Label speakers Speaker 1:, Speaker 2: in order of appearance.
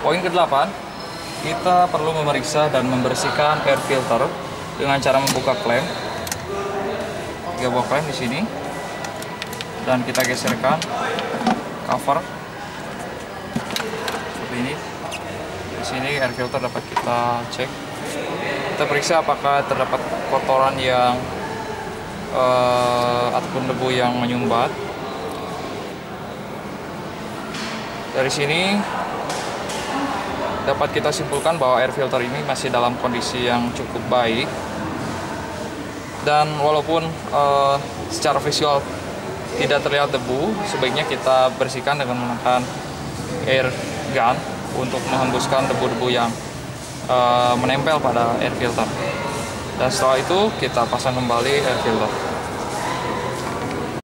Speaker 1: Poin ke-8, kita perlu memeriksa dan membersihkan air filter dengan cara membuka klem. Tiga buah klem di sini. Dan kita geserkan cover seperti ini. Di sini air filter dapat kita cek. Kita periksa apakah terdapat kotoran yang uh, ataupun debu yang menyumbat. Dari sini dapat kita simpulkan bahwa air filter ini masih dalam kondisi yang cukup baik. Dan walaupun uh, secara visual tidak terlihat debu sebaiknya kita bersihkan dengan menggunakan air gun untuk menghembuskan debu-debu yang uh, menempel pada air filter. Dan setelah itu kita pasang kembali air filter